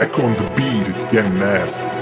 Echo on the beat, it's getting nasty.